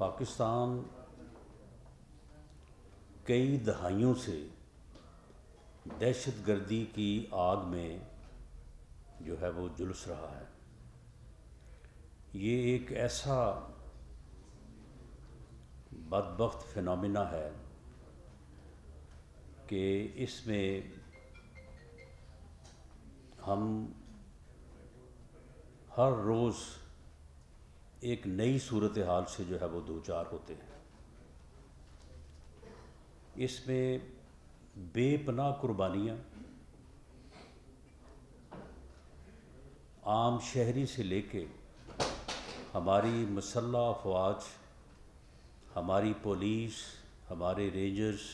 पाकिस्तान कई दहाइयों से दहशत गर्दी की आग में जो है वो जुलस रहा है। ये एक ऐसा बदबख्त फिनमिना है कि इसमें हम हर रोज़ एक नई सूरत हाल से जो है वो दो चार होते हैं। इसमें बेपना कुर्बानियाँ आम शहरी से लेके हमारी मसल्ला अफवाज हमारी पुलिस, हमारे रेंजर्स,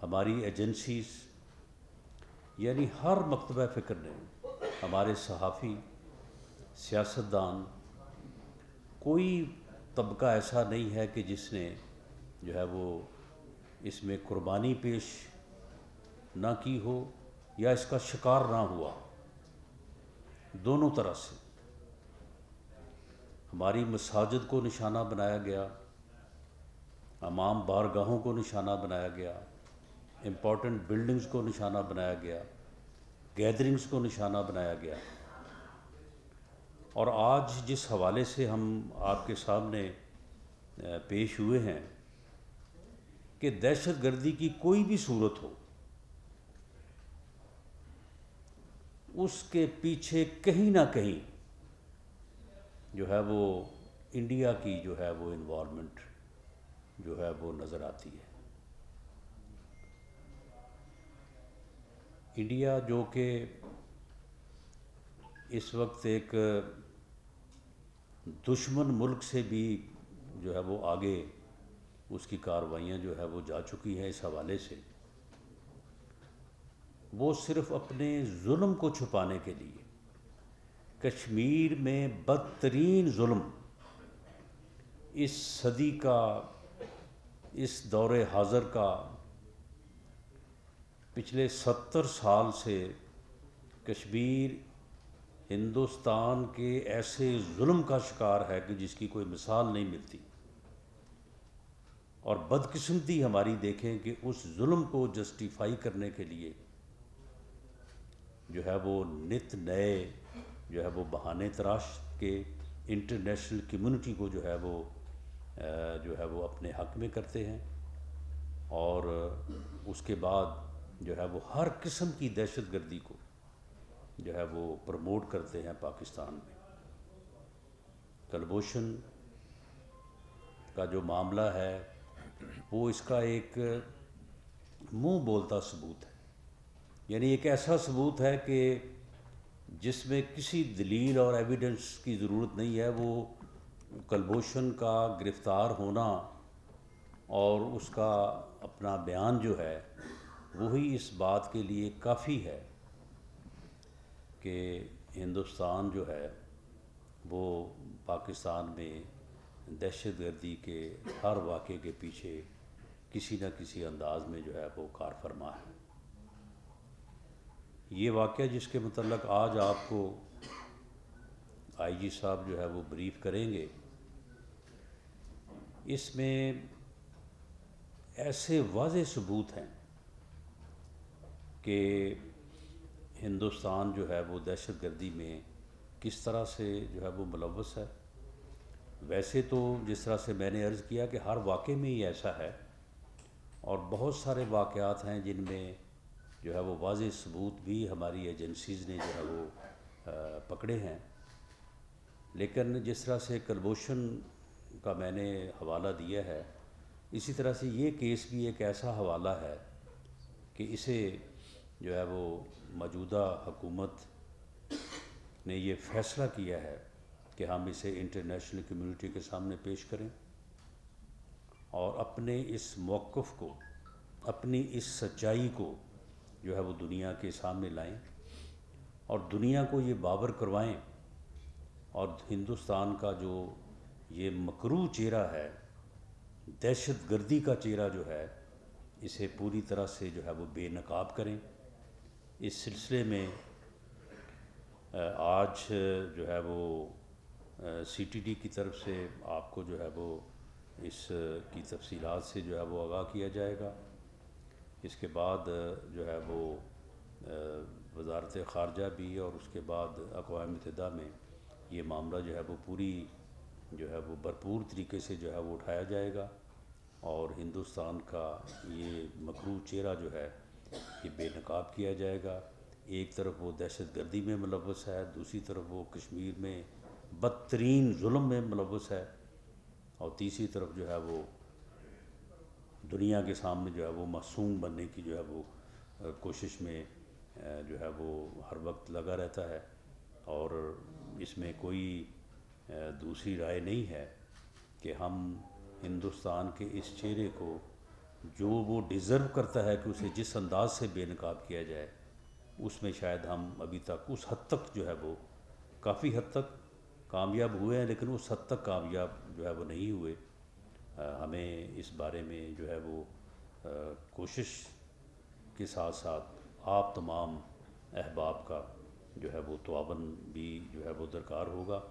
हमारी एजेंसीज़, यानी हर मकतबा फ़िक्र ने हमारे सहाफ़ी, सियासतदान कोई तबका ऐसा नहीं है कि जिसने जो है वो इसमें कुर्बानी पेश ना की हो या इसका शिकार ना हुआ। दोनों तरह से। हमारी मसाजिद को निशाना बनाया गया तमाम बारगाहों को निशाना बनाया गया, इंपॉर्टेंट बिल्डिंग्स को निशाना बनाया गया, गैदरिंग्स को निशाना बनाया गया। और आज जिस हवाले से हम आपके सामने पेश हुए हैं कि दहशत गर्दी की कोई भी सूरत हो, उसके पीछे कहीं ना कहीं जो है वो इंडिया की जो है वो इन्वॉलमेंट जो है वो नज़र आती है। इंडिया जो कि इस वक्त एक दुश्मन मुल्क से भी जो है वो आगे उसकी कार्रवाइयाँ जो है वो जा चुकी हैं इस हवाले से। वो सिर्फ़ अपने जुल्म को छुपाने के लिए। कश्मीर में बदतरीन जुल्म इस सदी का, इस दौरे हाज़र का पिछले सत्तर साल से कश्मीर हिंदुस्तान के ऐसे जुल्म का शिकार है कि जिसकी कोई मिसाल नहीं मिलती। और बदकिस्मती हमारी देखें कि उस जुल्म को जस्टिफाई करने के लिए जो है वो नित नए, जो है वो बहाने तराश के इंटरनेशनल कम्युनिटी को जो है वो जो है वो अपने हक में करते हैं। और उसके बाद जो है वो हर किस्म की दहशत गर्दी को जो है वो प्रमोट करते हैं पाकिस्तान में। कलभूषण का जो मामला है, वो इसका एक मुँह बोलता सबूत है। यानी एक ऐसा सबूत है कि जिसमें किसी दलील और एविडेंस की ज़रूरत नहीं है, वो कलभूषण का गिरफ़्तार होना और उसका अपना बयान जो है वही इस बात के लिए काफ़ी है। कि हिंदुस्तान जो है, वो पाकिस्तान में दहशत गर्दी के हर वाक़े के पीछे किसी न किसी अंदाज में जो है वो कार फरमा है। ये वाक़ जिसके मतलब आज आपको आईजी साहब जो है वो ब्रीफ करेंगे, इसमें ऐसे वाज सबूत हैं कि हिंदुस्तान जो है वो दहशत गर्दी में किस तरह से जो है वो मुलवस है? वैसे तो जिस तरह से मैंने अर्ज़ किया कि हर वाक़े में ही ऐसा है और बहुत सारे वाक़ात हैं जिनमें जो है वो वाज सबूत भी हमारी एजेंसीज़ ने जो है वो पकड़े हैं। लेकिन जिस तरह से कलभूषण का मैंने हवाला दिया है, इसी तरह से ये केस भी एक ऐसा हवाला है कि इसे जो है वो मौजूदा हकूमत ने ये फ़ैसला किया है कि हम इसे इंटरनेशनल कम्युनिटी के सामने पेश करें और अपने इस मौक़ को, अपनी इस सच्चाई को जो है वो दुनिया के सामने लाएँ और दुनिया को ये बाबर करवाएँ और हिंदुस्तान का जो ये मकरू चेहरा है दहशत गर्दी का चेहरा जो है, इसे पूरी तरह से जो है वो बेनकाब करें। इस सिलसिले में आज जो है वो सीटीडी की तरफ़ से आपको जो है वो इस की तफसीलात से जो है वो आगाह किया जाएगा। इसके बाद जो है वो वजारत ख़ारजा भी और उसके बाद अकवा मतदा में ये मामला जो है वो पूरी, जो है वो भरपूर तरीके से जो है वो उठाया जाएगा और हिंदुस्तान का ये मकरू चेहरा जो है ये बेनकाब किया जाएगा। एक तरफ़ वो दहशत गर्दी में मुलवस है, दूसरी तरफ़ वो कश्मीर में बदतरीन जुल्म में मुलवस है और तीसरी तरफ़ जो है वो दुनिया के सामने जो है वो मासूम बनने की जो है वो कोशिश में जो है वो हर वक्त लगा रहता है और इसमें कोई दूसरी राय नहीं है कि हम हिंदुस्तान के इस चेहरे को जो वो डिज़र्व करता है कि उसे जिस अंदाज से बेनकाब किया जाए उसमें शायद हम अभी तक उस हद तक जो है वो काफ़ी हद तक कामयाब हुए हैं लेकिन उस हद तक कामयाब जो है वो नहीं हुए। आ, हमें इस बारे में जो है वो आ, कोशिश के साथ साथ आप तमाम अहबाब का जो है वो तोावन भी जो है वो दरकार होगा।